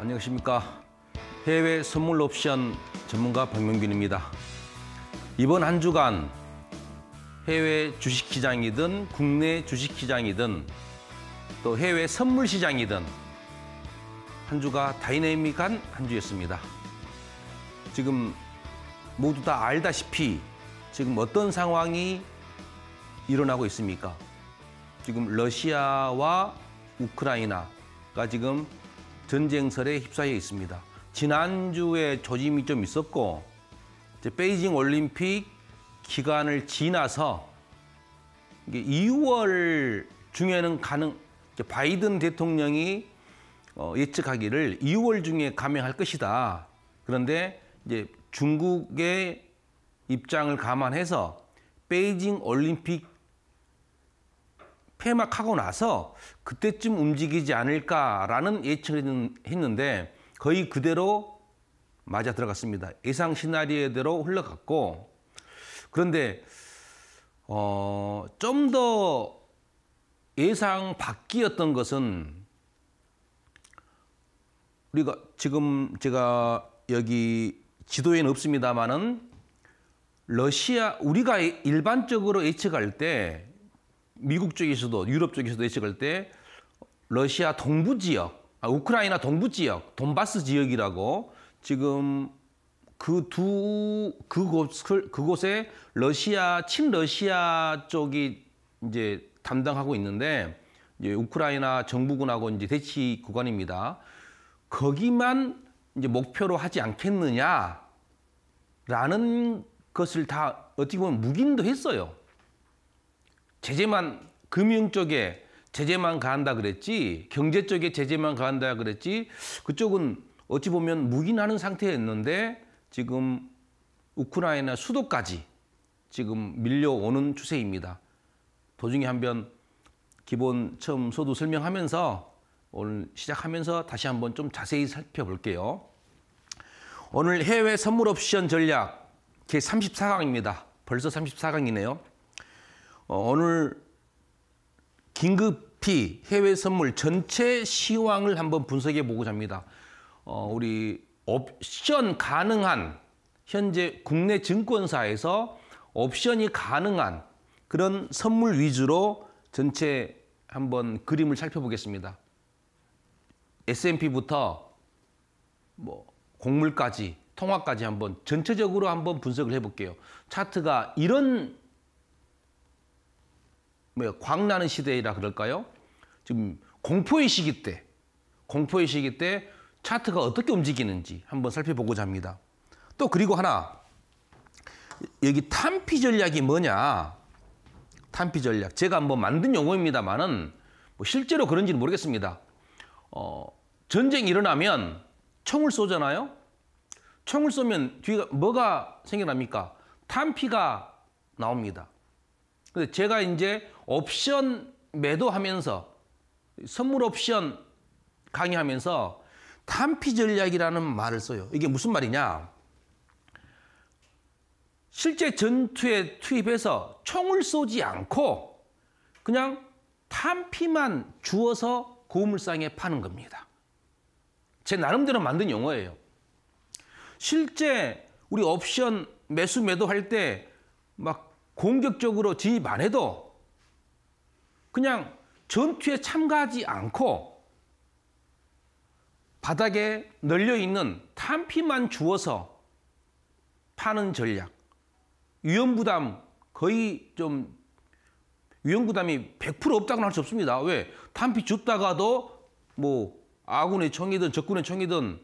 안녕하십니까. 해외 선물 옵션 전문가 박명균입니다. 이번 한 주간 해외 주식시장이든 국내 주식시장이든 또 해외 선물 시장이든 한 주가 다이내믹한 한 주였습니다. 지금 모두 다 알다시피 지금 어떤 상황이 일어나고 있습니까? 지금 러시아와 우크라이나가 지금 전쟁설에 휩싸여 있습니다. 지난주에 조짐이 좀 있었고 베이징 올림픽 기간을 지나서 이게 2월 중에는 가능 바이든 대통령이 어, 예측하기를 2월 중에 감행할 것이다. 그런데 이제 중국의 입장을 감안해서 베이징 올림픽 폐막하고 나서 그때쯤 움직이지 않을까라는 예측을 했는데 거의 그대로 맞아 들어갔습니다. 예상 시나리오대로 흘러갔고 그런데 어, 좀 더 예상 밖이었던 것은 우리가 지금 제가 여기 지도에는 없습니다만은 러시아 우리가 일반적으로 예측할 때 미국 쪽에서도 유럽 쪽에서도 예측할 때 러시아 동부 지역, 아, 우크라이나 동부 지역, 돈바스 지역이라고 지금 그 두 그곳 그곳에 러시아 친러시아 쪽이 이제 담당하고 있는데 이제 우크라이나 정부군하고 이제 대치 구간입니다. 거기만 이제 목표로 하지 않겠느냐라는 것을 다 어떻게 보면 묵인도 했어요. 제재만 금융 쪽에 제재만 가한다 그랬지 경제 쪽에 제재만 가한다 그랬지 그쪽은 어찌 보면 묵인하는 상태였는데 지금 우크라이나 수도까지 지금 밀려오는 추세입니다. 도중에 한 번 기본 처음 소도 설명하면서 오늘 시작하면서 다시 한번 좀 자세히 살펴볼게요. 오늘 해외 선물 옵션 전략 제 34강입니다. 벌써 34강이네요. 어, 오늘 긴급히 해외 선물 전체 시황을 한번 분석해 보고자 합니다. 어, 우리 옵션 가능한 현재 국내 증권사에서 옵션이 가능한 그런 선물 위주로 전체 한번 그림을 살펴보겠습니다. S&P부터 뭐 곡물까지 통화까지 한번 전체적으로 한번 분석을 해볼게요. 차트가 이런 뭐야 광나는 시대이라 그럴까요? 지금 공포의 시기 때, 공포의 시기 때 차트가 어떻게 움직이는지 한번 살펴보고자 합니다. 또 그리고 하나 여기 탄피 전략이 뭐냐? 탄피 전략 제가 한번 만든 용어입니다만은 뭐 실제로 그런지는 모르겠습니다. 어, 전쟁이 일어나면 총을 쏘잖아요. 총을 쏘면 뒤가 뭐가 생겨납니까? 탄피가 나옵니다. 근데 제가 이제 옵션 매도하면서 선물 옵션 강의하면서 탄피 전략이라는 말을 써요. 이게 무슨 말이냐? 실제 전투에 투입해서 총을 쏘지 않고 그냥 탄피만 주어서 고물상에 파는 겁니다. 제 나름대로 만든 용어예요. 실제 우리 옵션 매수 매도할 때 막 공격적으로 진입 안 해도 그냥 전투에 참가하지 않고 바닥에 널려 있는 탄피만 주어서 파는 전략. 위험 부담 거의 좀 위험 부담이 100% 없다고는 할 수 없습니다. 왜? 탄피 줍다가도 뭐 아군의 총이든 적군의 총이든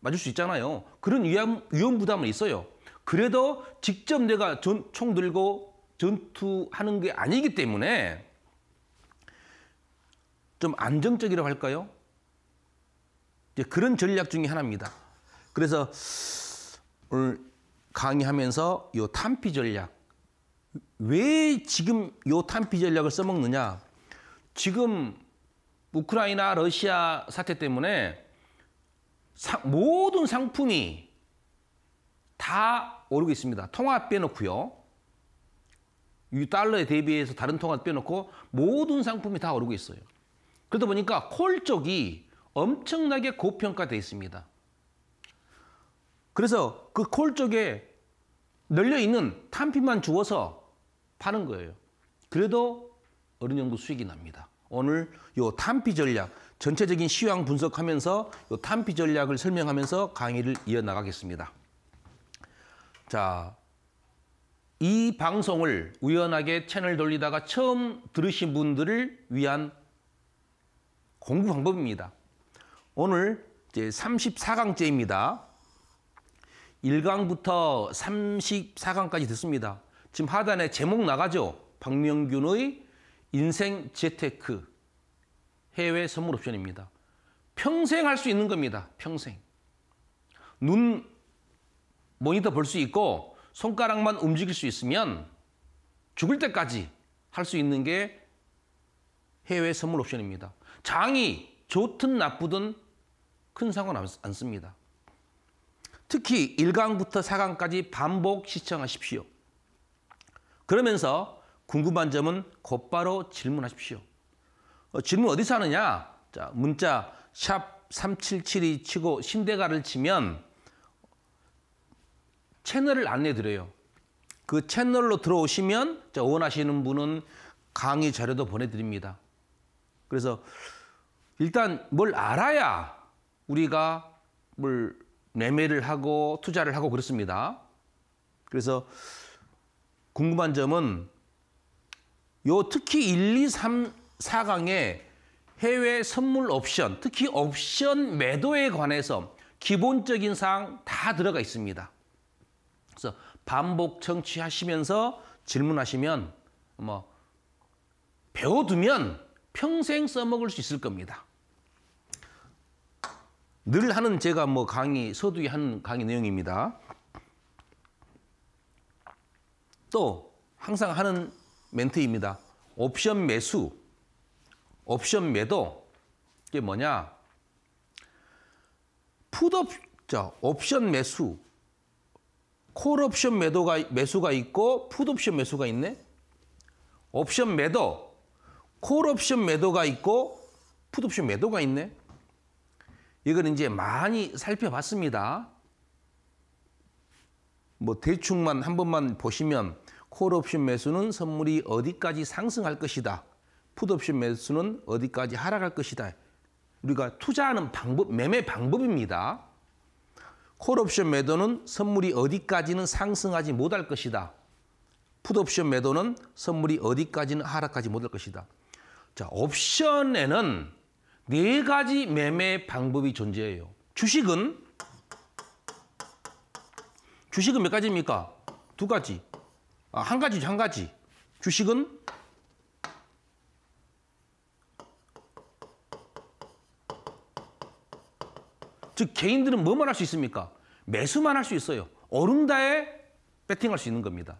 맞을 수 있잖아요. 그런 위험, 위험 부담은 있어요. 그래도 직접 내가 전, 총 들고 전투하는 게 아니기 때문에 좀 안정적이라고 할까요? 그런 전략 중에 하나입니다. 그래서 오늘 강의하면서 요 탄피 전략 왜 지금 요 탄피 전략을 써먹느냐? 지금 우크라이나 러시아 사태 때문에 사, 모든 상품이 다 오르고 있습니다. 통화 빼놓고요. 이 달러에 대비해서 다른 통화 빼놓고 모든 상품이 다 오르고 있어요. 그러다 보니까 콜 쪽이 엄청나게 고평가되어 있습니다. 그래서 그 콜 쪽에 널려 있는 탄피만 주어서 파는 거예요. 그래도 어느 정도 수익이 납니다. 오늘 요 탄피 전략 전체적인 시황 분석하면서 요 탄피 전략을 설명하면서 강의를 이어나가겠습니다. 자, 이 방송을 우연하게 채널 돌리다가 처음 들으신 분들을 위한 공부 방법입니다. 오늘 이제 34강째입니다. 1강부터 34강까지 듣습니다. 지금 하단에 제목 나가죠? 박명균의 인생 재테크 해외 선물 옵션입니다. 평생 할 수 있는 겁니다. 평생. 눈 모니터 볼 수 있고 손가락만 움직일 수 있으면 죽을 때까지 할 수 있는 게 해외 선물 옵션입니다. 장이 좋든 나쁘든 큰 상관 안 씁니다. 특히 1강부터 4강까지 반복 시청하십시오. 그러면서 궁금한 점은 곧바로 질문하십시오. 어, 질문 어디서 하느냐? 자, 문자 샵 3772 치고 신대가를 치면 채널을 안내 드려요. 그 채널로 들어오시면 원하시는 분은 강의 자료도 보내드립니다. 그래서 일단 뭘 알아야 우리가 뭘 매매를 하고 투자를 하고 그렇습니다. 그래서 궁금한 점은 요 특히 1, 2, 3, 4강에 해외 선물 옵션, 특히 옵션 매도에 관해서 기본적인 사항 다 들어가 있습니다. 그래서 반복 청취하시면서 질문하시면 뭐 배워두면 평생 써먹을 수 있을 겁니다. 늘 하는 제가 뭐 강의 서두에 하는 강의 내용입니다. 또 항상 하는 멘트입니다. 옵션 매수, 옵션 매도 이게 뭐냐? 풋옵 자 옵션 매수, 콜 옵션 매도가 매수가 있고 풋 옵션 매수가 있네. 옵션 매도, 콜 옵션 매도가 있고 풋 옵션 매도가 있네. 이거는 이제 많이 살펴봤습니다. 뭐 대충만 한 번만 보시면 콜옵션 매수는 선물이 어디까지 상승할 것이다. 풋옵션 매수는 어디까지 하락할 것이다. 우리가 투자하는 방법, 매매 방법입니다. 콜옵션 매도는 선물이 어디까지는 상승하지 못할 것이다. 풋옵션 매도는 선물이 어디까지는 하락하지 못할 것이다. 자, 옵션에는 네 가지 매매 방법이 존재해요. 주식은 주식은 몇 가지입니까? 두 가지. 아, 한 가지죠, 한 가지. 주식은 즉 개인들은 뭐만 할 수 있습니까? 매수만 할 수 있어요. 오른다에 배팅할 수 있는 겁니다.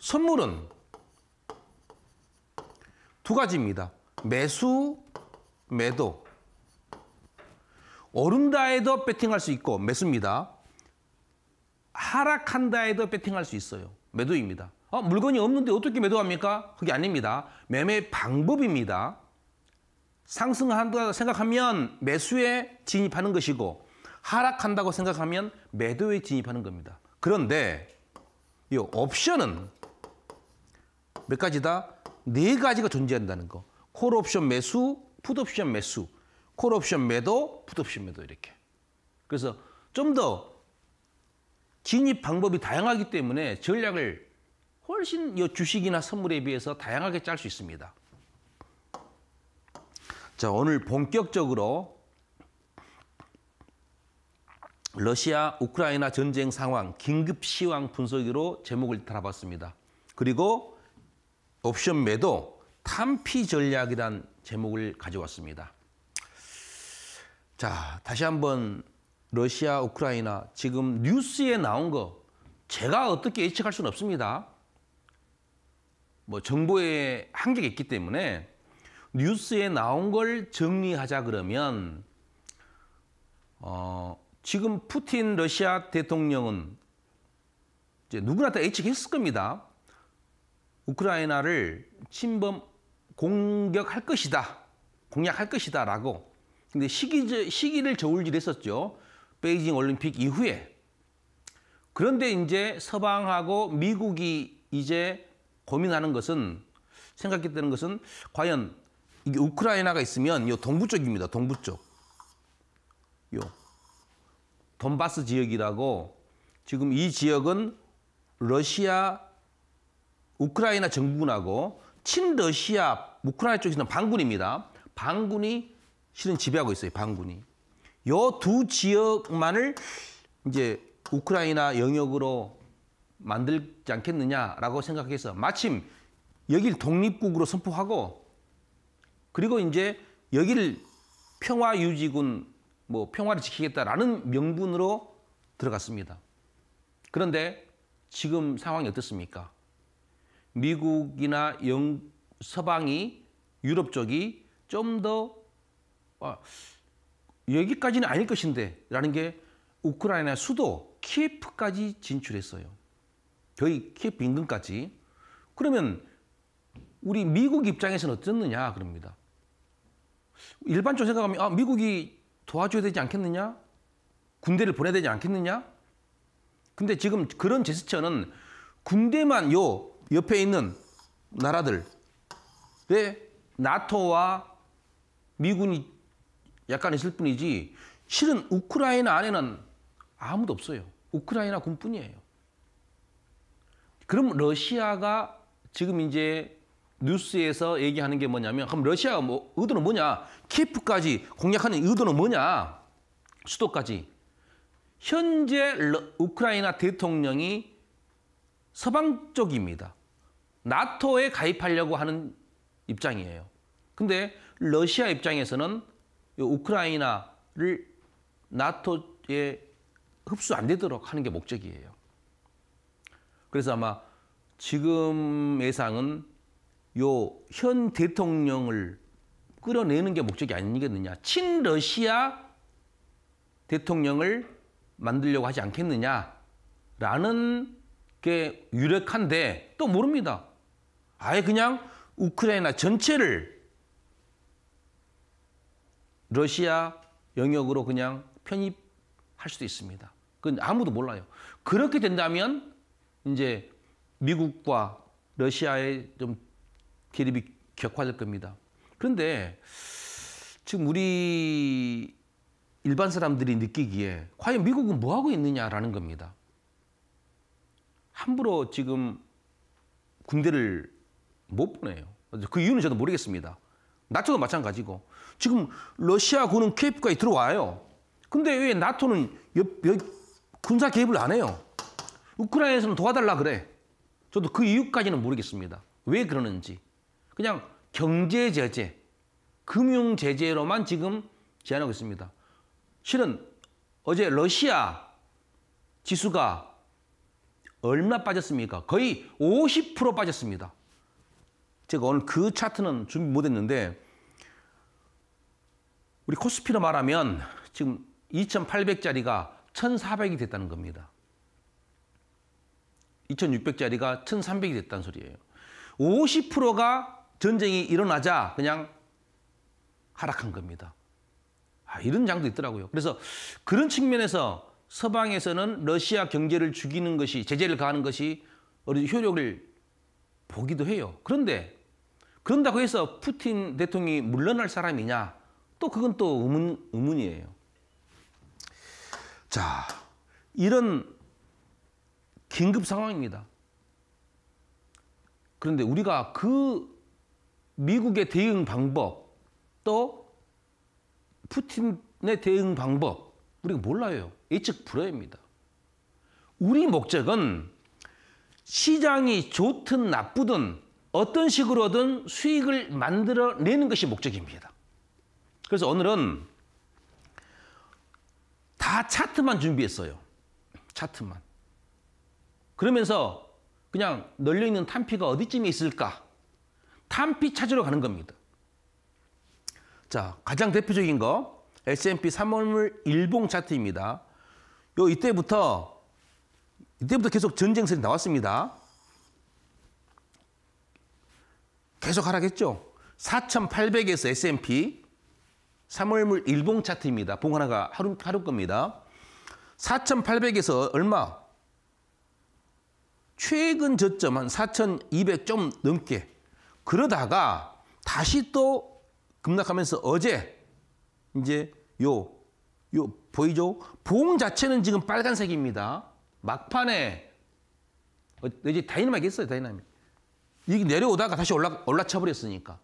선물은 두 가지입니다. 매수, 매도. 오른다에도 배팅할 수 있고 매수입니다. 하락한다에도 배팅할 수 있어요. 매도입니다. 아, 물건이 없는데 어떻게 매도합니까? 그게 아닙니다. 매매 방법입니다. 상승한다 생각하면 매수에 진입하는 것이고 하락한다고 생각하면 매도에 진입하는 겁니다. 그런데 이 옵션은 몇 가지다? 네 가지가 존재한다는 거. 콜 옵션 매수, 풋 옵션 매수, 콜 옵션 매도, 풋 옵션 매도 이렇게. 그래서 좀 더 진입 방법이 다양하기 때문에 전략을 훨씬 이 주식이나 선물에 비해서 다양하게 짤 수 있습니다. 자, 오늘 본격적으로 러시아 우크라이나 전쟁 상황 긴급 시황 분석으로 제목을 달아봤습니다. 그리고 옵션 매도 탄피 전략이란 제목을 가져왔습니다. 자, 다시 한번 러시아, 우크라이나 지금 뉴스에 나온 거 제가 어떻게 예측할 수는 없습니다. 뭐 정보의 한계가 있기 때문에 뉴스에 나온 걸 정리하자 그러면 어, 지금 푸틴 러시아 대통령은 이제 누구나 다 예측했을 겁니다. 우크라이나를 침범 공격할 것이다. 공략할 것이다 라고 근데 시기, 시기를 저울질했었죠. 베이징 올림픽 이후에. 그런데 이제 서방하고 미국이 이제 고민하는 것은 생각했다는 것은 과연 이게 우크라이나가 있으면 요 동부 쪽입니다. 동부 쪽. 요 돈바스 지역이라고 지금 이 지역은 러시아 우크라이나 정부군하고 친러시아 우크라이나 쪽에서는 반군입니다. 반군이 실은 지배하고 있어요. 반군이. 요 두 지역만을 이제 우크라이나 영역으로 만들지 않겠느냐라고 생각해서 마침 여길 독립국으로 선포하고 그리고 이제 여기를 평화 유지군 뭐 평화를 지키겠다라는 명분으로 들어갔습니다. 그런데 지금 상황이 어떻습니까? 미국이나 영, 서방이 유럽 쪽이 좀더 아, 여기까지는 아닐 것인데 라는 게 우크라이나 수도 키예프까지 진출했어요. 거의 키예프 인근까지. 그러면 우리 미국 입장에서는 어떻느냐 그럽니다. 일반적으로 생각하면 아, 미국이 도와줘야 되지 않겠느냐? 군대를 보내야 되지 않겠느냐? 근데 지금 그런 제스처는 군대만 요 옆에 있는 나라들 왜 나토와 미군이 약간 있을 뿐이지 실은 우크라이나 안에는 아무도 없어요. 우크라이나 군뿐이에요. 그럼 러시아가 지금 이제 뉴스에서 얘기하는 게 뭐냐면 그럼 러시아가 뭐 의도는 뭐냐? 키프까지 공략하는 의도는 뭐냐? 수도까지. 현재 우크라이나 대통령이 서방 쪽입니다. 나토에 가입하려고 하는 입장이에요. 근데 러시아 입장에서는 우크라이나를 나토에 흡수 안 되도록 하는 게 목적이에요. 그래서 아마 지금 예상은 요 현 대통령을 끌어내는 게 목적이 아니겠느냐. 친러시아 대통령을 만들려고 하지 않겠느냐라는 게 유력한데 또 모릅니다. 아예 그냥 우크라이나 전체를 러시아 영역으로 그냥 편입할 수도 있습니다. 그건 아무도 몰라요. 그렇게 된다면 이제 미국과 러시아의 좀 대립이 격화될 겁니다. 그런데 지금 우리 일반 사람들이 느끼기에 과연 미국은 뭐 하고 있느냐라는 겁니다. 함부로 지금 군대를 못 보내요. 그 이유는 저도 모르겠습니다. 나토도 마찬가지고 지금 러시아군은 케이프까지 들어와요. 근데 왜 나토는 옆, 옆, 군사 개입을 안 해요? 우크라이나에서는 도와달라 그래. 저도 그 이유까지는 모르겠습니다. 왜 그러는지. 그냥 경제 제재, 금융 제재로만 지금 제한하고 있습니다. 실은 어제 러시아 지수가 얼마 빠졌습니까? 거의 50% 빠졌습니다. 제가 오늘 그 차트는 준비 못했는데 우리 코스피로 말하면 지금 2,800짜리가 1,400이 됐다는 겁니다. 2,600짜리가 1,300이 됐다는 소리예요. 50%가 전쟁이 일어나자 그냥 하락한 겁니다. 아, 이런 장도 있더라고요. 그래서 그런 측면에서 서방에서는 러시아 경제를 죽이는 것이 제재를 가하는 것이 효력을 보기도 해요. 그런데 그런다고 해서 푸틴 대통령이 물러날 사람이냐? 또 그건 또 의문, 의문이에요. 자, 이런 긴급 상황입니다. 그런데 우리가 그 미국의 대응 방법 또 푸틴의 대응 방법 우리가 몰라요. 예측 불허입니다. 우리 목적은 시장이 좋든 나쁘든 어떤 식으로든 수익을 만들어내는 것이 목적입니다. 그래서 오늘은 다 차트만 준비했어요. 차트만. 그러면서 그냥 널려있는 탄피가 어디쯤에 있을까? 탄피 찾으러 가는 겁니다. 자, 가장 대표적인 거 S&P 3월 일봉 차트입니다. 요 이때부터 이때부터 계속 전쟁설이 나왔습니다. 계속 하락했죠. 4,800에서 S&P 3월물 일봉 차트입니다. 봉 하나가 하루, 하루 겁니다. 4,800에서 얼마? 최근 저점 한 4,200 좀 넘게. 그러다가 다시 또 급락하면서 어제 이제 요, 요 보이죠? 봉 자체는 지금 빨간색입니다. 막판에 어, 이제 다이나믹 있어요, 다이나믹. 이게 내려오다가 다시 올라, 올라쳐 버렸으니까.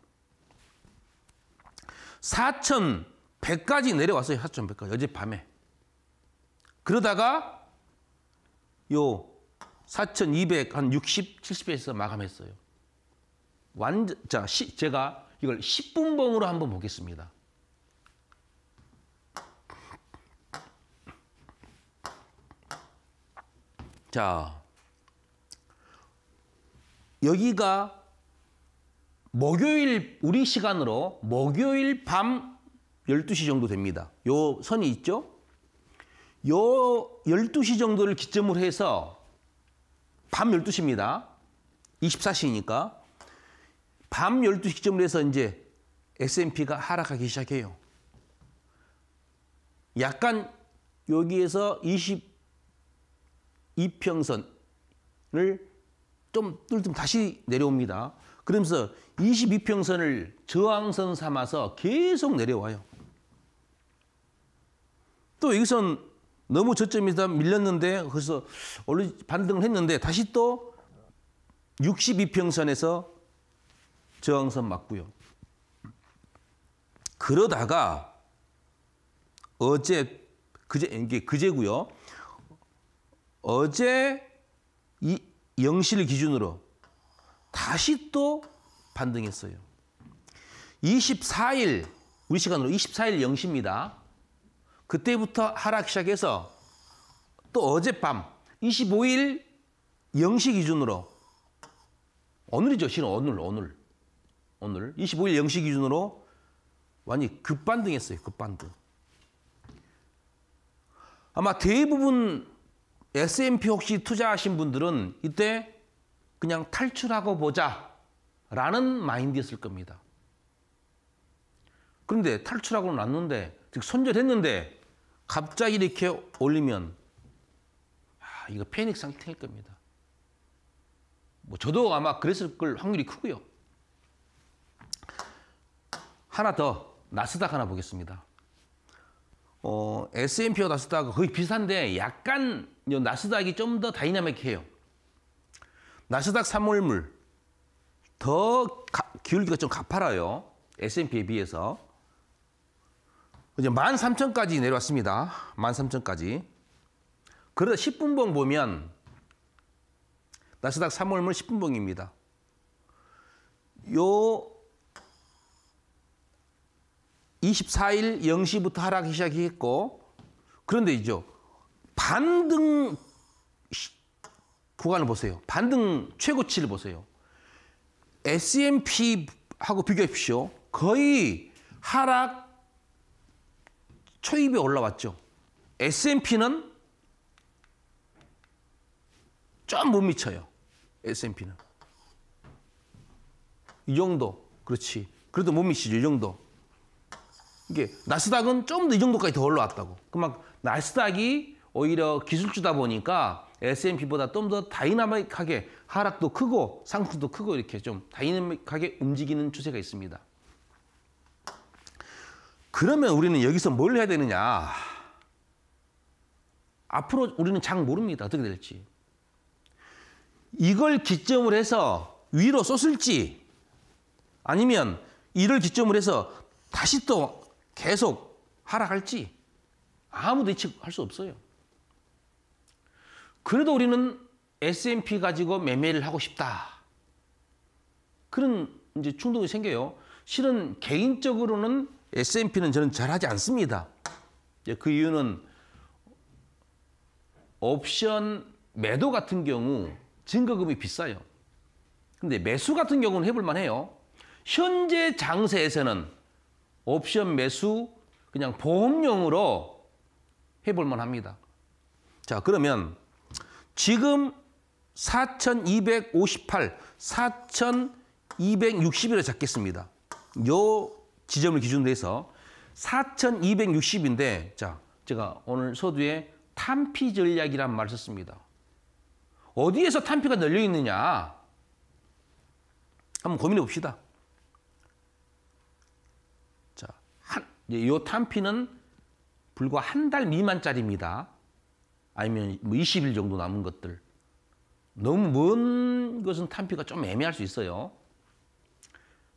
4,100까지 내려왔어요. 4,100까지. 어젯밤에. 그러다가 요 4,200, 한 60, 70에서 마감했어요. 완전, 자, 시, 제가 이걸 10분봉으로 한번 보겠습니다. 자, 여기가 목요일 우리 시간으로 목요일 밤 12시 정도 됩니다. 요 선이 있죠? 요 12시 정도를 기점으로 해서 밤 12시입니다. 24시니까 밤 12시 기점으로 해서 이제 S&P가 하락하기 시작해요. 약간 여기에서 22평선을 좀 뚫으면 다시 내려옵니다. 그러면서 22평선을 저항선 삼아서 계속 내려와요. 또 여기선 너무 저점이다 밀렸는데 그래서 반등을 했는데 다시 또 62평선에서 저항선 맞고요. 그러다가 어제 그제 이게 그제고요. 어제 이 영실 기준으로 다시 또 반등했어요. 24일 우리 시간으로 24일 0시입니다. 그때부터 하락 시작해서 또 어젯밤 25일 0시 기준으로 오늘이죠. 실은 오늘 오늘 오늘 25일 0시 기준으로 완전히 급반등했어요. 급반등. 아마 대부분 S&P 혹시 투자하신 분들은 이때 그냥 탈출하고 보자 라는 마인드였을 겁니다. 그런데 탈출하고 났는데 즉 손절했는데 갑자기 이렇게 올리면 아, 이거 패닉 상태일 겁니다. 뭐 저도 아마 그랬을 걸 확률이 크고요. 하나 더 나스닥 하나 보겠습니다. 어, S&P와 나스닥은 거의 비슷한데 약간 나스닥이 좀 더 다이나믹해요. 나스닥 3월물 더 가, 기울기가 좀 가파라요. S&P에 비해서. 이제 13,000까지 내려왔습니다. 13,000까지. 그러다 10분봉 보면 나스닥 3월물 10분봉입니다. 요 24일 0시부터 하락이 시작했고 그런데 이제 반등 구간을 보세요. 반등 최고치를 보세요. S&P하고 비교하십시오. 거의 하락 초입에 올라왔죠. S&P는 좀 못 미쳐요. S&P는. 이 정도. 그렇지. 그래도 못 미치죠. 이 정도. 이게 나스닥은 좀 더 이 정도까지 더 올라왔다고. 그만 나스닥이 오히려 기술주다 보니까 S&P보다 좀 더 dynamic하게 하락도 크고 상승도 크고 이렇게 좀 dynamic하게 움직이는 추세가 있습니다. 그러면 우리는 여기서 뭘 해야 되느냐? 앞으로 우리는 잘 모릅니다. 어떻게 될지. 이걸 기점으로 해서 위로 쏟을지 아니면 이를 기점으로 해서 다시 또 계속 하락할지 아무도 예측할 수 없어요. 그래도 우리는 S&P 가지고 매매를 하고 싶다. 그런 이제 충동이 생겨요. 실은 개인적으로는 S&P는 저는 잘하지 않습니다. 그 이유는 옵션 매도 같은 경우 증거금이 비싸요. 근데 매수 같은 경우는 해볼 만해요. 현재 장세에서는 옵션 매수 그냥 보험용으로 해볼 만 합니다. 자 그러면 지금 4,258, 4,260이라 잡겠습니다. 요 지점을 기준으로 해서 4,260인데 자, 제가 오늘 서두에 탄피 전략이란 말을 썼습니다. 어디에서 탄피가 널려 있느냐? 한번 고민해 봅시다. 자, 한, 이 탄피는 불과 한 달 미만짜리입니다. 아니면 뭐 20일 정도 남은 것들. 너무 먼 것은 탄피가 좀 애매할 수 있어요.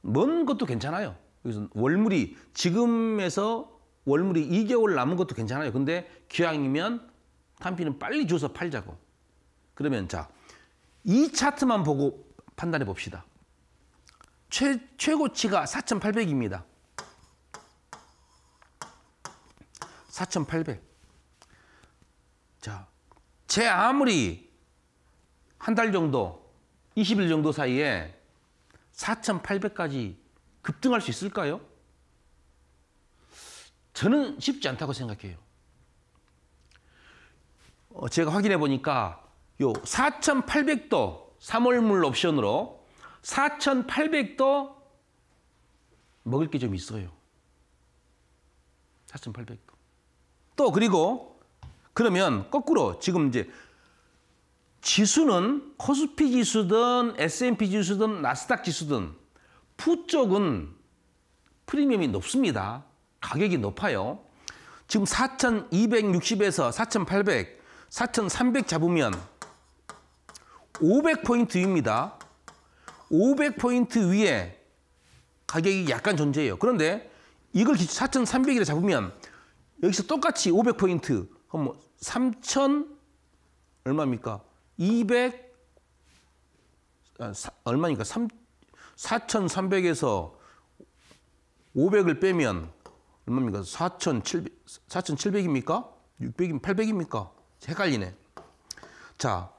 먼 것도 괜찮아요. 그래서 월물이 지금에서 월물이 2개월 남은 것도 괜찮아요. 근데 기왕이면 탄피는 빨리 줘서 팔자고. 그러면 자, 이 차트만 보고 판단해 봅시다. 최, 최고치가 4,800입니다. 4,800. 자, 제 아무리 한 달 정도, 20일 정도 사이에 4,800까지 급등할 수 있을까요? 저는 쉽지 않다고 생각해요. 어, 제가 확인해 보니까 요 4,800도 3월물 옵션으로 4,800도 먹을 게 좀 있어요. 4,800도. 또 그리고 그러면 거꾸로 지금 이제 지수는 코스피 지수든 S&P 지수든 나스닥 지수든 푸 쪽은 프리미엄이 높습니다. 가격이 높아요. 지금 4,260에서 4,800, 4,300 잡으면 500포인트 입니다. 500포인트 위에 가격이 약간 존재해요. 그런데 이걸 4,300이라 잡으면 여기서 똑같이 500포인트 그럼 3,000뭐 얼마입니까? 200 아, 사, 얼마니까? 3 4,300에서 500을 빼면 얼마입니까? 4,700 4,700입니까? 600이 800입니까? 헷갈리네. 자.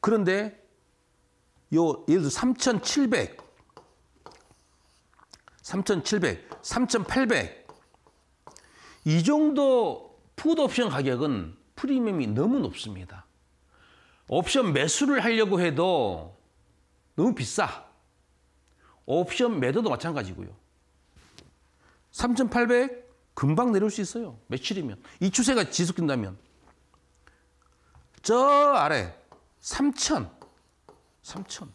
그런데 요 예를 들어 3,700 3,700, 3,800 이 정도 풋 옵션 가격은 프리미엄이 너무 높습니다. 옵션 매수를 하려고 해도 너무 비싸. 옵션 매도도 마찬가지고요. 3,800 금방 내려올 수 있어요. 며칠이면. 이 추세가 지속된다면. 저 아래 3,000. 3,000.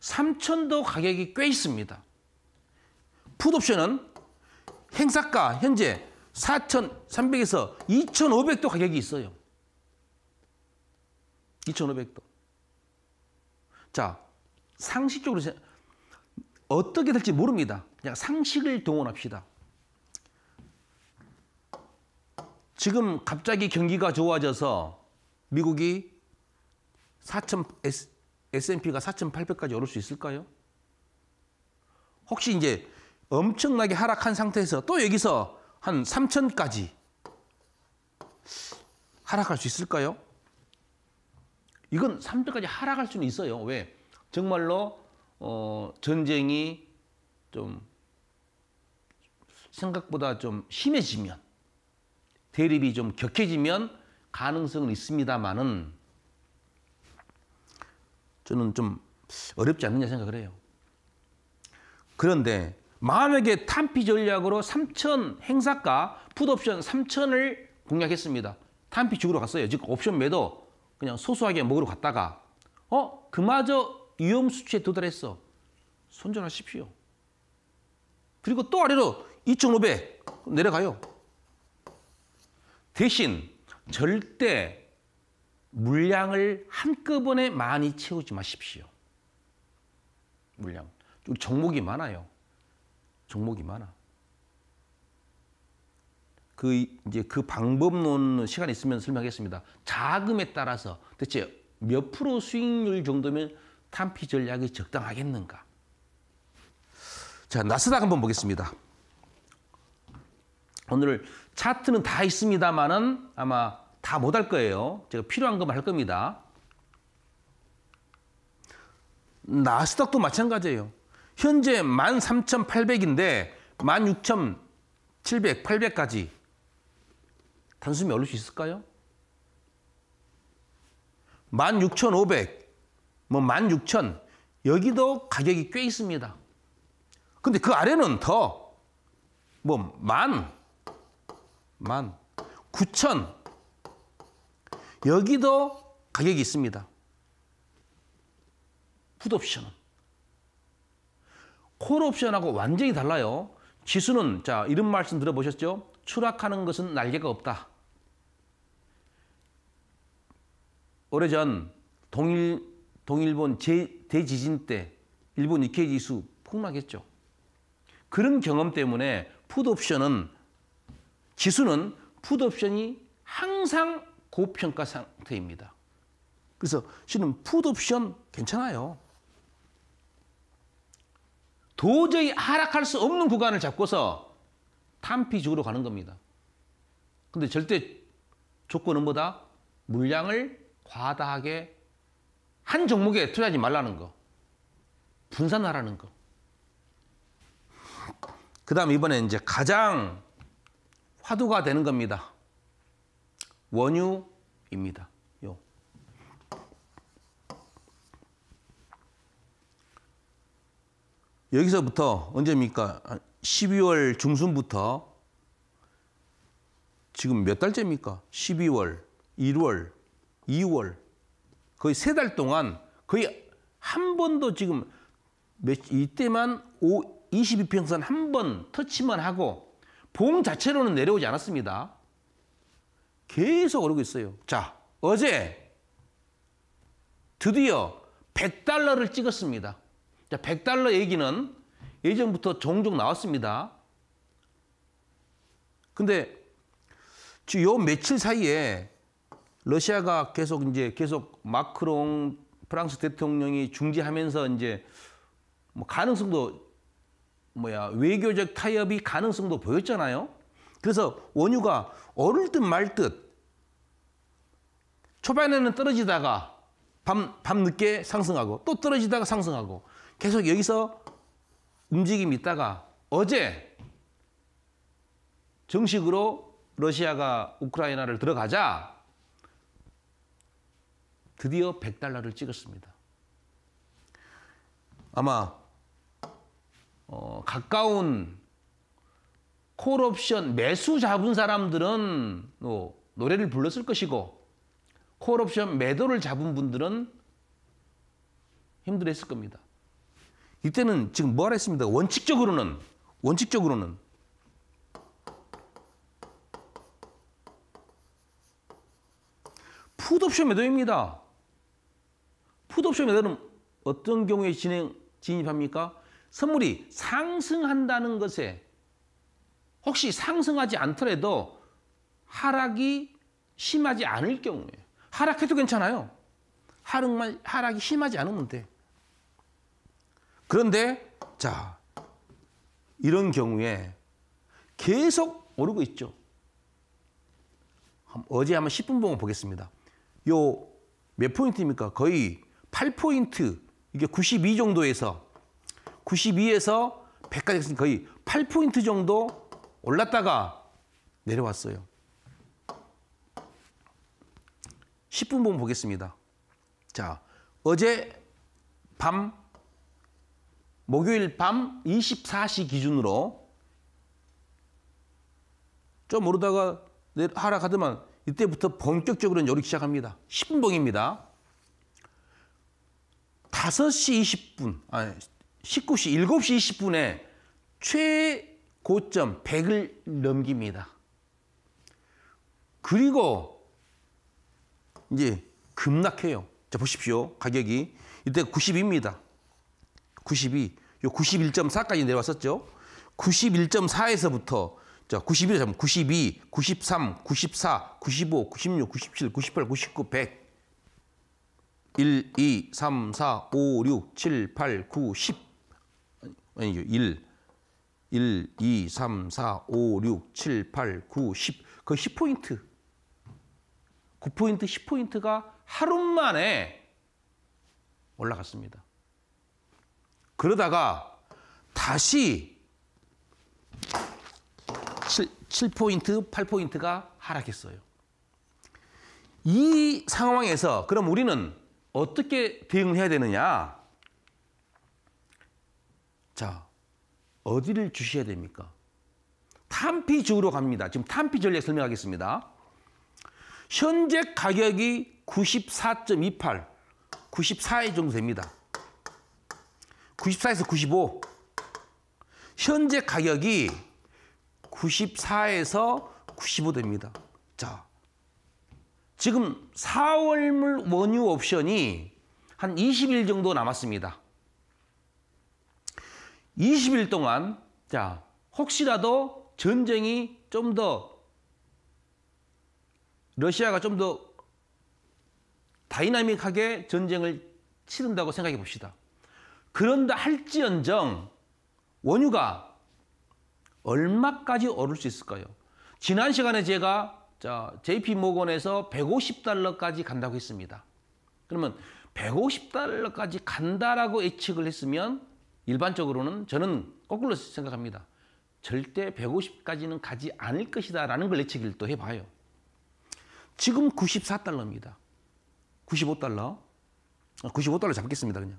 3,000도 가격이 꽤 있습니다. 풋옵션은 행사가 현재 4,300에서 2,500도 가격이 있어요. 2,500도. 자, 상식적으로 어떻게 될지 모릅니다. 그냥 상식을 동원합시다. 지금 갑자기 경기가 좋아져서 미국이 4천 S&P가 4,800까지 오를 수 있을까요? 혹시 이제 엄청나게 하락한 상태에서 또 여기서 한 3천까지 하락할 수 있을까요? 이건 3천까지 하락할 수는 있어요. 왜? 정말로 어, 전쟁이 좀 생각보다 좀 심해지면 대립이 좀 격해지면 가능성은 있습니다만은 저는 좀 어렵지 않느냐 생각을 해요. 그런데 만약에 탄피 전략으로 3천 행사가 풋옵션 3천을 공략했습니다. 탄피 죽으러 갔어요. 즉 옵션 매도 그냥 소소하게 먹으러 갔다가 어 그마저 위험 수치에 도달했어. 손절하십시오. 그리고 또 아래로 2,500 내려가요. 대신 절대 물량을 한꺼번에 많이 채우지 마십시오. 물량. 종목이 많아요. 종목이 많아. 그 이제 그 방법론 시간 있으면 설명하겠습니다. 자금에 따라서 대체 몇 프로 수익률 정도면 탄피 전략이 적당하겠는가? 자, 나스닥 한번 보겠습니다. 오늘 차트는 다 있습니다만은 아마 다 못 할 거예요. 제가 필요한 것만 할 겁니다. 나스닥도 마찬가지예요. 현재 13,800인데 16,700, 800까지 단숨에 오를 수 있을까요? 16,500, 뭐 16,000 여기도 가격이 꽤 있습니다. 근데 그 아래는 더 뭐 만, 만, 9천 여기도 가격이 있습니다. 풋옵션은. 콜옵션하고 완전히 달라요. 지수는 자 이런 말씀 들어보셨죠? 추락하는 것은 날개가 없다. 오래전 동일 동일본 제, 대지진 때 일본 니케이 지수 폭락했죠. 그런 경험 때문에 풋옵션은 지수는 풋옵션이 항상 고평가 상태입니다. 그래서 실은 풋옵션 괜찮아요. 도저히 하락할 수 없는 구간을 잡고서 탄피적으로 가는 겁니다. 근데 절대 조건은 뭐다? 물량을 과다하게 한 종목에 투자하지 말라는 거. 분산하라는 거. 그 다음 이번에 이제 가장 화두가 되는 겁니다. 원유입니다. 요. 여기서부터 언제입니까? 12월 중순부터 지금 몇 달째입니까? 12월, 1월, 2월 거의 세 달 동안 거의 한 번도 지금 이때만 22평선 한 번 터치만 하고 봉 자체로는 내려오지 않았습니다. 계속 오르고 있어요. 자, 어제 드디어 100달러를 찍었습니다. 자, 100달러 얘기는 예전부터 종종 나왔습니다. 근데 요 며칠 사이에 러시아가 계속 이제 계속 마크롱 프랑스 대통령이 중지하면서 이제 뭐 가능성도 뭐야 외교적 타협이 가능성도 보였잖아요. 그래서 원유가 오를 듯 말 듯 초반에는 떨어지다가 밤, 밤 늦게 상승하고 또 떨어지다가 상승하고 계속 여기서 움직임이 있다가 어제 정식으로 러시아가 우크라이나를 들어가자 드디어 100달러를 찍었습니다. 아마 어, 가까운 콜옵션 매수 잡은 사람들은 어, 노래를 불렀을 것이고 콜옵션 매도를 잡은 분들은 힘들었을 겁니다. 이때는 지금 뭐하라 했습니다. 원칙적으로는 원칙적으로는 풋옵션 매도입니다. 풋옵션 매도는 어떤 경우에 진행, 진입합니까? 선물이 상승한다는 것에 혹시 상승하지 않더라도 하락이 심하지 않을 경우에 하락해도 괜찮아요. 하락만, 하락이 심하지 않으면 돼. 그런데 자 이런 경우에 계속 오르고 있죠. 어제 한번 10분 보면 보겠습니다. 요 몇 포인트입니까? 거의 8포인트 이게 92 정도에서 92에서 100까지 했으니 거의 8포인트 정도 올랐다가 내려왔어요. 10분 보면 보겠습니다. 자, 어제 밤, 목요일 밤 24시 기준으로 좀 오르다가 하락하더만 이때부터 본격적으로 오르기 시작합니다. 10분 봉입니다. 5시 20분, 아니, 19시, 7시 20분에 최고점 100을 넘깁니다. 그리고 이제 급락해요. 자, 보십시오. 가격이. 이때 90입니다. 92. 요 91.4까지 내려왔었죠. 91.4에서부터 자, 91, 92, 93, 94, 95, 96, 97, 98, 99, 100. 1, 2, 3, 4, 5, 6, 7, 8, 9, 10. 아니죠. 1, 1, 2, 3, 4, 5, 6, 7, 8, 9, 10. 그 10포인트. 9포인트, 10포인트가 하루 만에 올라갔습니다. 그러다가 다시 7, 포인트 8포인트가 하락했어요. 이 상황에서 그럼 우리는 어떻게 대응을 해야 되느냐? 자, 어디를 주셔야 됩니까? 탄피주로 갑니다. 지금 탄피 전략 설명하겠습니다. 현재 가격이 94.28, 94에 정도 됩니다. 94에서 95. 현재 가격이 94에서 95 됩니다. 자, 지금 4월물 원유 옵션이 한 20일 정도 남았습니다. 20일 동안 자 혹시라도 전쟁이 좀 더 러시아가 좀 더 다이나믹하게 전쟁을 치른다고 생각해 봅시다. 그런다 할지언정 원유가 얼마까지 오를 수 있을까요? 지난 시간에 제가 자, JP 모건에서 150달러까지 간다고 했습니다. 그러면 150달러까지 간다라고 예측을 했으면 일반적으로는 저는 거꾸로 생각합니다. 절대 150까지는 가지 않을 것이다 라는 걸 예측을 또 해봐요. 지금 94달러입니다. 95달러. 95달러 잡겠습니다, 그냥.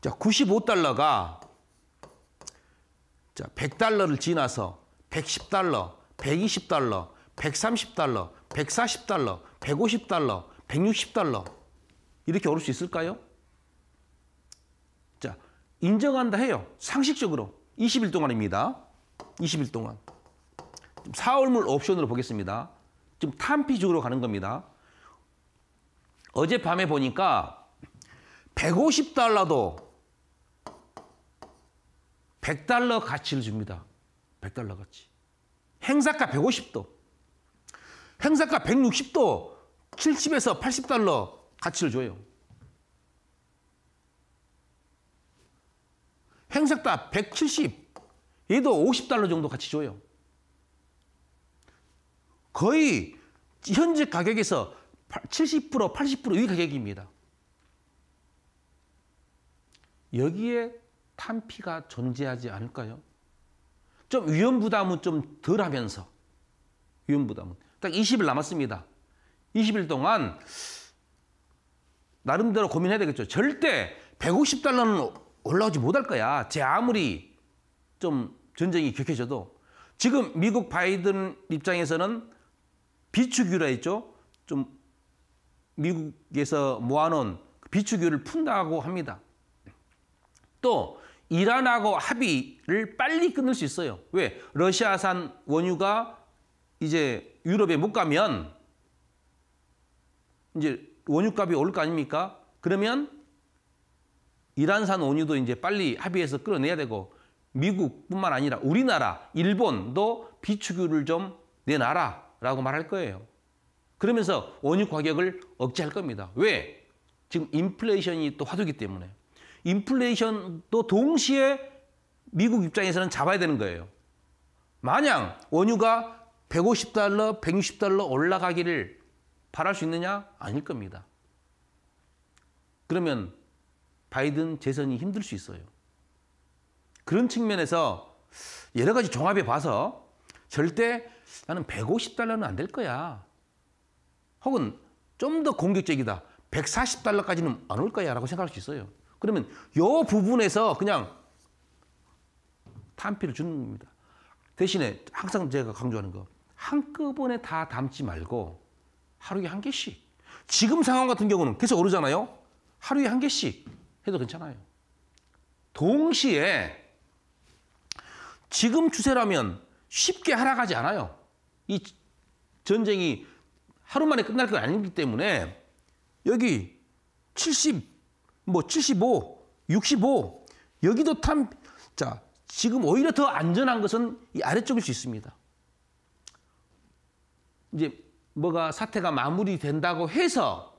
자, 95달러가 자, 100달러를 지나서 110달러, 120달러, 130달러, 140달러, 150달러, 160달러 이렇게 오를 수 있을까요? 자, 인정한다 해요. 상식적으로 20일 동안입니다. 20일 동안. 4월물 옵션으로 보겠습니다. 지금 탄피적으로 가는 겁니다. 어젯밤에 보니까 150달러도 100달러 가치를 줍니다. 100달러 가치. 행사가 150도. 행사가 160도 70에서 80달러 가치를 줘요. 행사가 170, 얘도 50달러 정도 가치 줘요. 거의 현재 가격에서 70%, 80%이 가격입니다. 여기에 탄피가 존재하지 않을까요? 좀 위험 부담은 좀 덜 하면서 위험 부담은 딱 20일 남았습니다. 20일 동안 나름대로 고민해야 되겠죠. 절대 150달러는 올라오지 못할 거야. 제 아무리 좀 전쟁이 격해져도 지금 미국 바이든 입장에서는 비축유라 했죠. 좀 미국에서 모아놓은 비축유를 푼다고 합니다. 또 이란하고 합의를 빨리 끊을 수 있어요. 왜? 러시아산 원유가 이제 유럽에 못 가면 이제 원유값이 오를 거 아닙니까? 그러면 이란산 원유도 이제 빨리 합의해서 끌어내야 되고 미국뿐만 아니라 우리나라, 일본도 비축유를 좀 내놔라라고 말할 거예요. 그러면서 원유 가격을 억제할 겁니다. 왜? 지금 인플레이션이 또 화두기 때문에. 인플레이션도 동시에 미국 입장에서는 잡아야 되는 거예요. 마냥 원유가 150달러, 160달러 올라가기를 바랄 수 있느냐? 아닐 겁니다. 그러면 바이든 재선이 힘들 수 있어요. 그런 측면에서 여러 가지 종합해 봐서 절대 나는 150달러는 안 될 거야. 혹은 좀 더 공격적이다. 140달러까지는 안 올 거야 라고 생각할 수 있어요. 그러면 요 부분에서 그냥 탄피를 주는 겁니다. 대신에 항상 제가 강조하는 거 한꺼번에 다 담지 말고 하루에 한 개씩. 지금 상황 같은 경우는 계속 오르잖아요. 하루에 한 개씩 해도 괜찮아요. 동시에 지금 추세라면 쉽게 하락하지 않아요. 이 전쟁이 하루 만에 끝날 건 아니기 때문에 여기 70, 뭐 75, 65 여기도 탐, 자 지금 오히려 더 안전한 것은 이 아래쪽일 수 있습니다. 이제 뭐가 사태가 마무리된다고 해서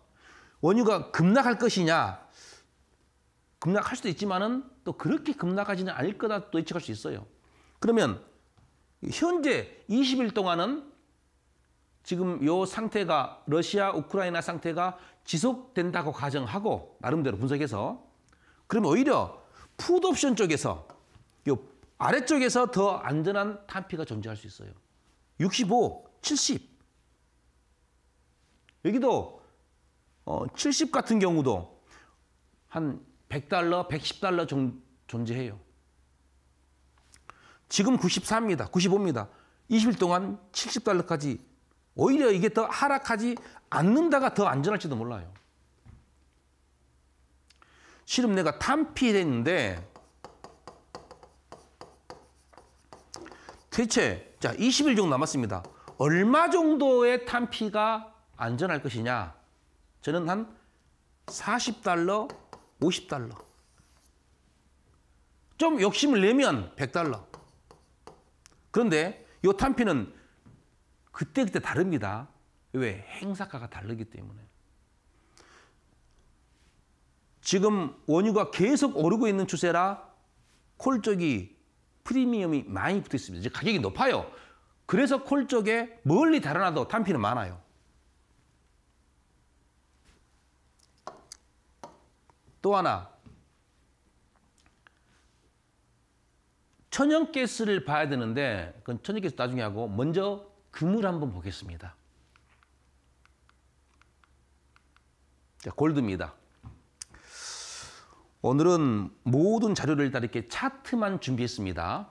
원유가 급락할 것이냐 급락할 수도 있지만은 또 그렇게 급락하지는 않을 거다 또 예측할 수 있어요. 그러면 현재 20일 동안은 지금 요 상태가 러시아 우크라이나 상태가 지속된다고 가정하고 나름대로 분석해서 그러면 오히려 푸드 옵션 쪽에서 요 아래쪽에서 더 안전한 탄피가 존재할 수 있어요. 65, 70. 여기도 어, 70 같은 경우도 한 100달러, 110달러 정, 존재해요. 지금 94입니다. 95입니다. 20일 동안 70달러까지 오히려 이게 더 하락하지 않는다가 더 안전할지도 몰라요. 실은 내가 탄피했는데 대체 자 20일 정도 남았습니다. 얼마 정도의 탄피가 안전할 것이냐? 저는 한 40달러, 50달러. 좀 욕심을 내면 100달러. 그런데 이 탄피는 그때그때 다릅니다. 왜? 행사가가 다르기 때문에. 지금 원유가 계속 오르고 있는 추세라 콜 쪽이 프리미엄이 많이 붙어 있습니다. 이제 가격이 높아요. 그래서 콜 쪽에 멀리 달아나도 탄피는 많아요. 또 하나 천연가스를 봐야 되는데 그건 천연가스 나중에 하고 먼저 금을 한번 보겠습니다. 자, 골드입니다. 오늘은 모든 자료를 일단 이렇게 차트만 준비했습니다.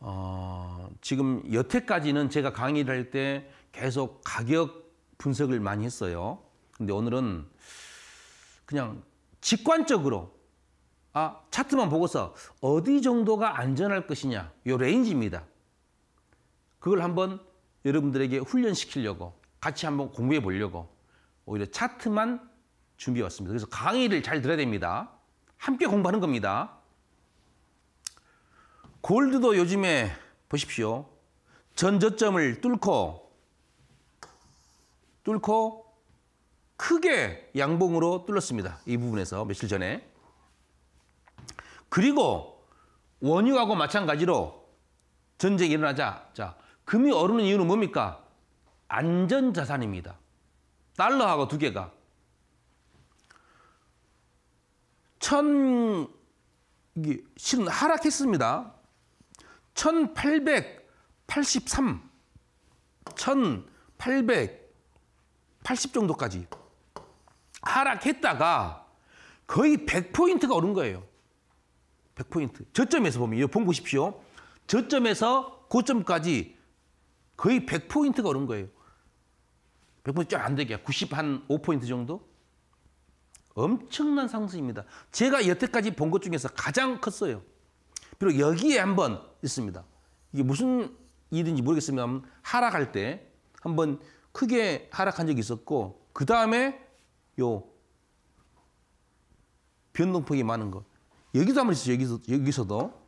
어, 지금 여태까지는 제가 강의를 할 때 계속 가격 분석을 많이 했어요. 근데 오늘은 그냥 직관적으로 아, 차트만 보고서 어디 정도가 안전할 것이냐, 요 range입니다. 그걸 한번 여러분들에게 훈련시키려고 같이 한번 공부해 보려고 오히려 차트만 준비해 왔습니다. 그래서 강의를 잘 들어야 됩니다. 함께 공부하는 겁니다. gold도 요즘에 보십시오. 전저점을 뚫고 뚫고 크게 양봉으로 뚫었습니다. 이 부분에서 며칠 전에. 그리고 원유하고 마찬가지로 전쟁이 일어나자 자 금이 오르는 이유는 뭡니까? 안전자산입니다. 달러하고 두 개가 천 이게 실은 하락했습니다. 1883 1880 정도까지 하락했다가 거의 100포인트가 오른 거예요. 100포인트. 저점에서 보면 이거 본 보십시오. 저점에서 고점까지 거의 100포인트가 오른 거예요. 100포인트 좀안 되게 90한 5포인트 정도? 엄청난 상승입니다. 제가 여태까지 본 것 중에서 가장 컸어요. 그리고 여기에 한번 있습니다. 이게 무슨 일인지 모르겠으면 하락할 때 한번 크게 하락한 적이 있었고 그 다음에 요 변동폭이 많은 것. 여기도 한번 있어요. 여기서, 여기서도.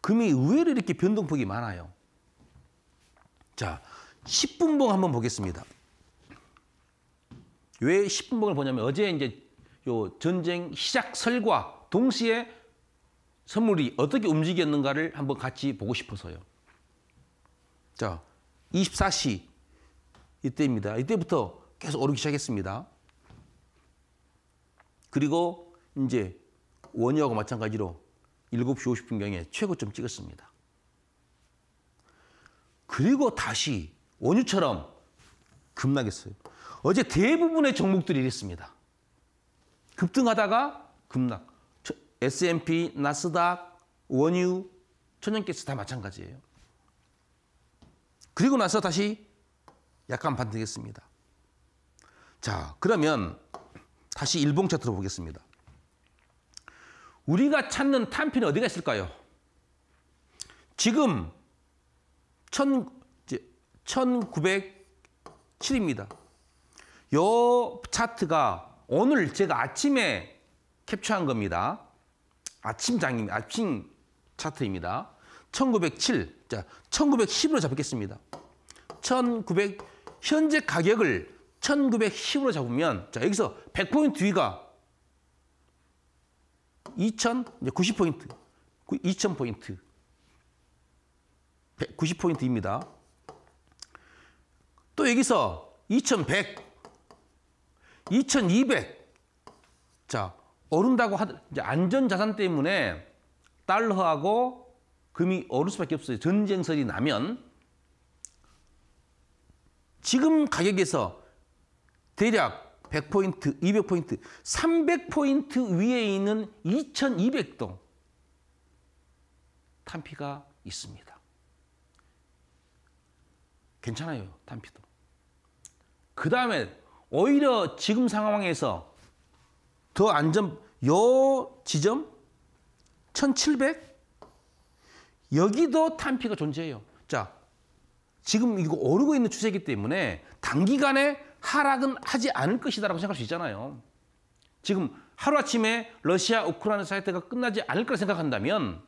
금이 의외로 이렇게 변동폭이 많아요. 자, 10분봉 한번 보겠습니다. 왜 10분봉을 보냐면 어제 이제 요 전쟁 시작 설과 동시에 선물이 어떻게 움직였는가를 한번 같이 보고 싶어서요. 자, 24시 이때입니다. 이때부터 계속 오르기 시작했습니다. 그리고 이제 원유하고 마찬가지로 7시 50분경에 최고점 찍었습니다. 그리고 다시 원유처럼 급락했어요. 어제 대부분의 종목들이 이랬습니다. 급등하다가 급락. S&P, 나스닥, 원유, 천연가스 다 마찬가지예요. 그리고 나서 다시 약간 반등했습니다. 자, 그러면 다시 일봉 차트로 보겠습니다. 우리가 찾는 탄피는 어디가 있을까요? 지금 1907입니다. 요 차트가 오늘 제가 아침에 캡처한 겁니다. 아침장입 아침 차트입니다. 1907. 자, 1910으로 잡겠습니다. 1900 현재 가격을 1910으로 잡으면 자, 여기서 100포인트 위가 2000 90포인트. 2000포인트. 90포인트입니다. 또 여기서 2100 2200. 자, 오른다고 하 이제 안전 자산 때문에 달러하고 금이 오를 수밖에 없어요. 전쟁설이 나면 지금 가격에서 대략 100포인트, 200포인트, 300포인트 위에 있는 2200동 탄피가 있습니다. 괜찮아요, 탄피도. 그 다음에 오히려 지금 상황에서 더 안전, 요 지점 1700 여기도 탄피가 존재해요. 자, 지금 이거 오르고 있는 추세이기 때문에 단기간에 하락은 하지 않을 것이다라고 생각할 수 있잖아요. 지금 하루아침에 러시아 우크라이나 사태가 끝나지 않을 거라 생각한다면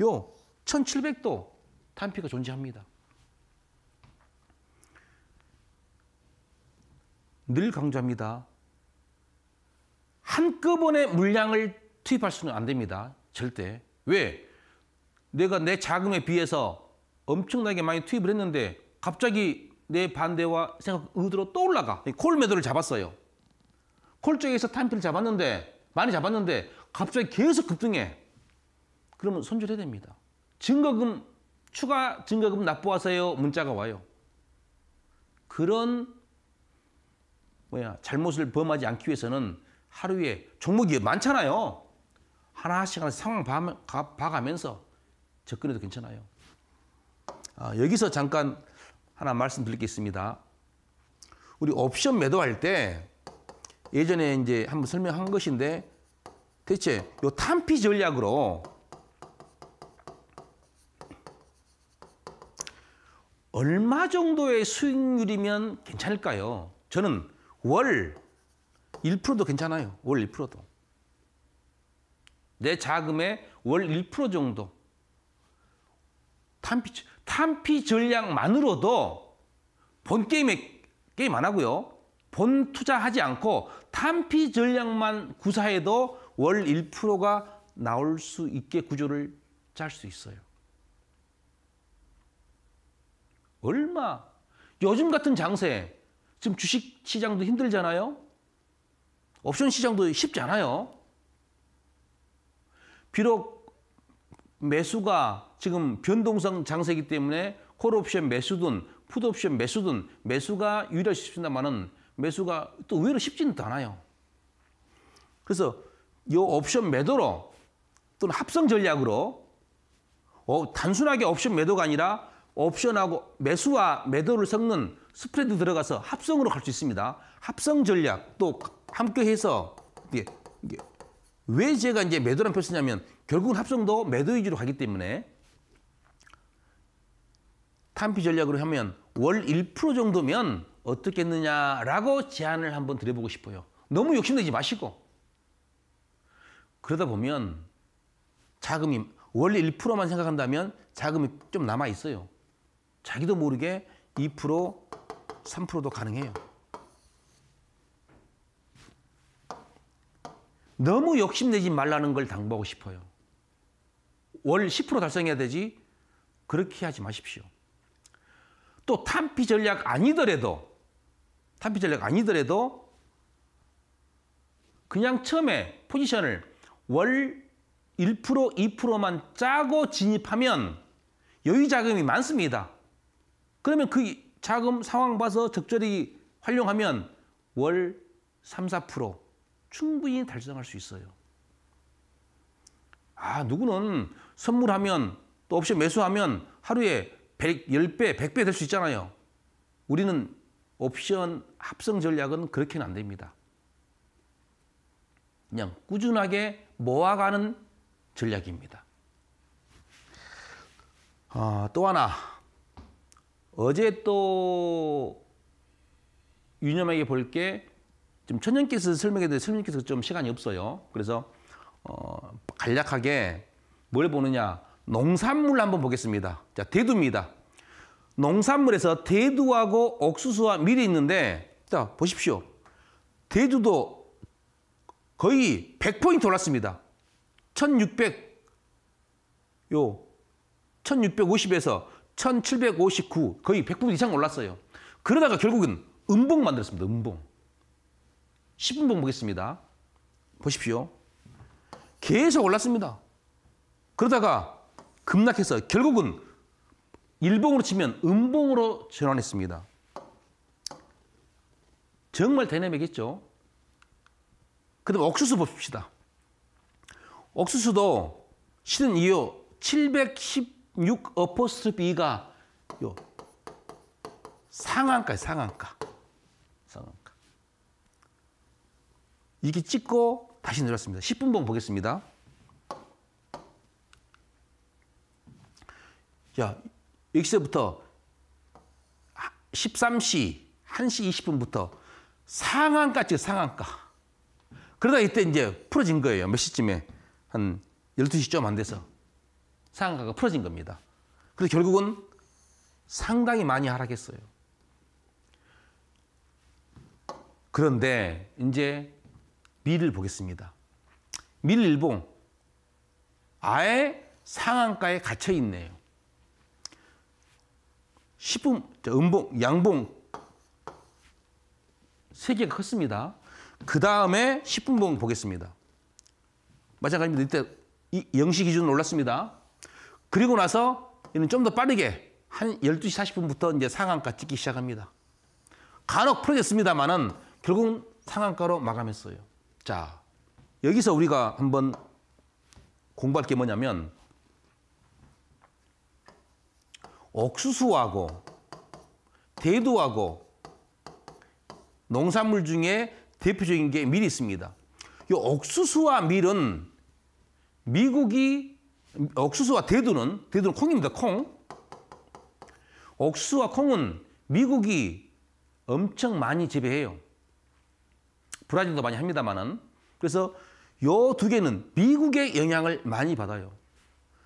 요 1700도 탄피가 존재합니다. 늘 강조합니다. 한꺼번에 물량을 투입할 수는 안 됩니다. 절대. 왜? 내가 내 자금에 비해서 엄청나게 많이 투입을 했는데 갑자기 내 반대와 생각 의도로 또 올라가. 콜 매도를 잡았어요. 콜 쪽에서 타임피를 잡았는데 많이 잡았는데 갑자기 계속 급등해. 그러면 손절해야 됩니다. 증거금 추가 증거금 납부하세요 문자가 와요. 그런 뭐야 잘못을 범하지 않기 위해서는 하루에 종목이 많잖아요. 하나씩 하나씩 상황 봐, 봐가면서 접근해도 괜찮아요. 아, 여기서 잠깐 하나 말씀드리겠습니다. 우리 옵션 매도할 때 예전에 이제 한번 설명한 것인데 대체 요 탄피 전략으로 얼마 정도의 수익률이면 괜찮을까요? 저는 월 1%도 괜찮아요. 월 1%도. 내 자금의 월 1% 정도. 탄피, 탄피 전략만으로도 본 게임에 게임 안 하고요. 본 투자하지 않고 탄피 전략만 구사해도 월 1%가 나올 수 있게 구조를 짤 수 있어요. 얼마? 요즘 같은 장세, 지금 주식 시장도 힘들잖아요. 옵션 시장도 쉽지 않아요. 비록 매수가 지금 변동성 장세이기 때문에 콜옵션 매수든 풋옵션 매수든 매수가 유리할 수 있습니다만은 매수가 또 의외로 쉽지는 않아요. 그래서 이 옵션 매도로 또는 합성 전략으로 어, 단순하게 옵션 매도가 아니라 옵션하고 매수와 매도를 섞는 스프레드 들어가서 합성으로 갈 수 있습니다. 합성 전략 또 함께 해서 이게, 이게 왜 제가 이제 매도란 표를 쓰냐면 결국은 합성도 매도 위주로 가기 때문에 탄피 전략으로 하면 월 1% 정도면 어떻겠느냐라고 제안을 한번 드려보고 싶어요. 너무 욕심내지 마시고 그러다 보면 자금이 월 1%만 생각한다면 자금이 좀 남아 있어요. 자기도 모르게 2%, 3%도 가능해요. 너무 욕심내지 말라는 걸 당부하고 싶어요. 월 10% 달성해야 되지 그렇게 하지 마십시오. 또 탄피 전략 아니더라도 탄피 전략 아니더라도 그냥 처음에 포지션을 월 1%, 2%만 짜고 진입하면 여유 자금이 많습니다. 그러면 그 자금 상황 봐서 적절히 활용하면 월 3, 4% 충분히 달성할 수 있어요. 아, 누구는 선물하면 또 옵션 매수하면 하루에 100, 10배, 100배 될 수 있잖아요. 우리는 옵션 합성 전략은 그렇게는 안 됩니다. 그냥 꾸준하게 모아가는 전략입니다. 아, 또 하나 어제 또 유념하게 볼 게 좀 천연께서 설명해 드린 설명께서 좀 시간이 없어요. 그래서 어, 간략하게 뭘 보느냐 농산물 한번 보겠습니다. 자 대두입니다. 농산물에서 대두하고 옥수수와 밀이 있는데 자 보십시오. 대두도 거의 100포인트 올랐습니다. 1600 요 1650에서 1759 거의 100% 이상 올랐어요. 그러다가 결국은 음봉 만들었습니다. 음봉. 10분봉 보겠습니다. 보십시오. 계속 올랐습니다. 그러다가 급락해서 결국은 일봉으로 치면 음봉으로 전환했습니다. 정말 다이나믹했죠. 그 다음 옥수수 봅시다. 옥수수도 실은 이유 716 어포스트비가 요 상한가 상한가 상한가 이렇게 찍고 다시 내렸습니다. 10분 봉 보겠습니다. 자 여기서부터 13시 1시 20분부터 상한가 찍 상한가 그러다 이때 이제 풀어진 거예요. 몇 시쯤에 한 12시 좀 안 돼서 상한가가 풀어진 겁니다. 그래서 결국은 상당히 많이 하락했어요. 그런데 이제 미를 보겠습니다. 밀 일봉 아예 상한가에 갇혀 있네요. 10분 음봉 양봉 세 개가 컸습니다. 그 다음에 10분봉 보겠습니다. 마찬가지입니다. 이때 이 영시 기준으로 올랐습니다. 그리고 나서 이는 좀 더 빠르게 한 12시 40분부터 이제 상한가 찍기 시작합니다. 간혹 풀어졌습니다만은 결국은 상한가로 마감했어요. 자, 여기서 우리가 한번 공부할 게 뭐냐면 옥수수하고 대두하고 농산물 중에 대표적인 게 밀이 있습니다. 이 옥수수와 밀은 미국이 옥수수와 대두는 대두는 콩입니다. 콩. 옥수수와 콩은 미국이 엄청 많이 재배해요. 브라질도 많이 합니다만은 그래서 요 두 개는 미국의 영향을 많이 받아요.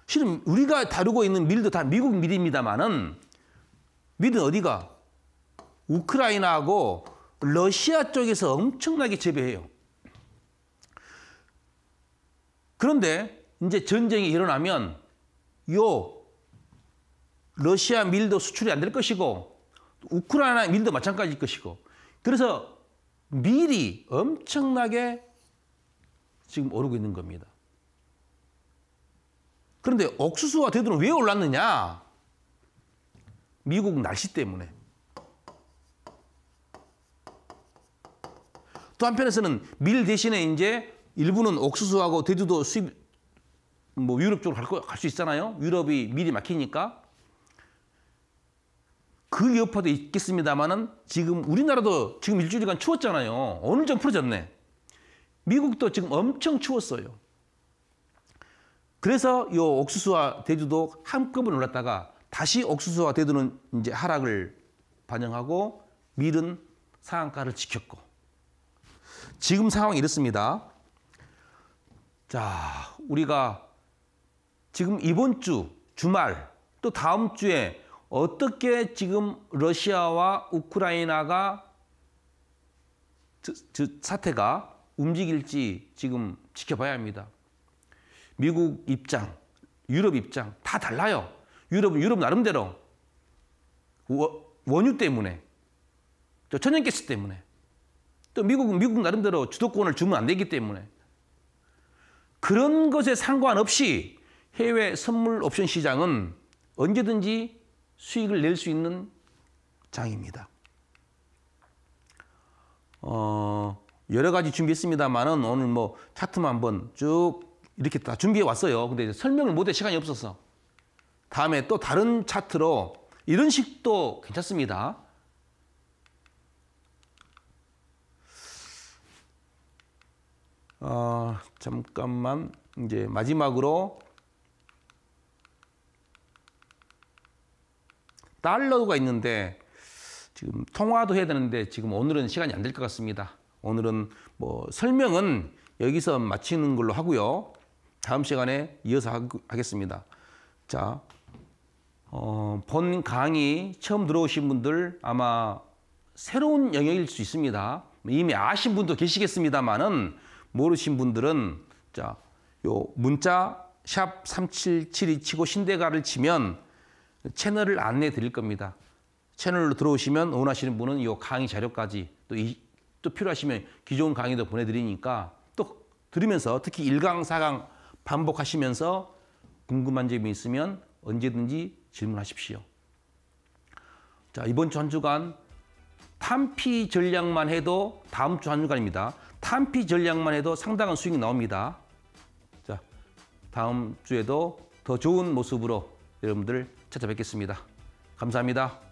실은 우리가 다루고 있는 밀도 다 미국 밀입니다만은 밀은 어디가 우크라이나하고 러시아 쪽에서 엄청나게 재배해요. 그런데 이제 전쟁이 일어나면 요 러시아 밀도 수출이 안 될 것이고 우크라이나 밀도 마찬가지일 것이고 그래서 밀이 엄청나게 지금 오르고 있는 겁니다. 그런데 옥수수와 대두는 왜 올랐느냐? 미국 날씨 때문에. 또 한편에서는 밀 대신에 이제 일부는 옥수수하고 대두도 수입 뭐 유럽 쪽으로 갈 수 있잖아요. 유럽이 밀이 막히니까. 그 여파도 있겠습니다만은 지금 우리나라도 지금 일주일간 추웠잖아요. 오늘 좀 풀어졌네. 미국도 지금 엄청 추웠어요. 그래서 이 옥수수와 대두도 한꺼번에 올랐다가 다시 옥수수와 대두는 이제 하락을 반영하고 밀은 상한가를 지켰고 지금 상황이 이렇습니다. 자, 우리가 지금 이번 주 주말 또 다음 주에 어떻게 지금 러시아와 우크라이나가 저, 저 사태가 움직일지 지금 지켜봐야 합니다. 미국 입장, 유럽 입장 다 달라요. 유럽은 유럽 나름대로 원유 때문에, 천연가스 때문에, 또 미국은 미국 나름대로 주도권을 주면 안 되기 때문에 그런 것에 상관없이 해외 선물 옵션 시장은 언제든지 수익을 낼 수 있는 장입니다. 어, 여러 가지 준비했습니다만은 오늘 뭐 차트만 한번 쭉 이렇게 다 준비해 왔어요. 근데 설명을 못해 시간이 없어서 다음에 또 다른 차트로 이런 식도 괜찮습니다. 어, 잠깐만 이제 마지막으로 달러가 있는데 지금 통화도 해야 되는데 지금 오늘은 시간이 안 될 것 같습니다. 오늘은 뭐 설명은 여기서 마치는 걸로 하고요. 다음 시간에 이어서 하겠습니다. 자, 어, 본 강의 처음 들어오신 분들 아마 새로운 영역일 수 있습니다. 이미 아신 분도 계시겠습니다만은 모르신 분들은 자, 요 문자 샵 3772 치고 신대가를 치면 채널을 안내해 드릴 겁니다. 채널로 들어오시면 원하시는 분은 이 강의 자료까지 또, 이, 또 필요하시면 기존 강의도 보내드리니까 또 들으면서 특히 1강, 4강 반복하시면서 궁금한 점이 있으면 언제든지 질문하십시오. 자, 이번 주 한 주간 탄피 전략만 해도 다음 주 한 주간입니다. 탄피 전략만 해도 상당한 수익이 나옵니다. 자, 다음 주에도 더 좋은 모습으로 여러분들 찾아뵙겠습니다. 감사합니다.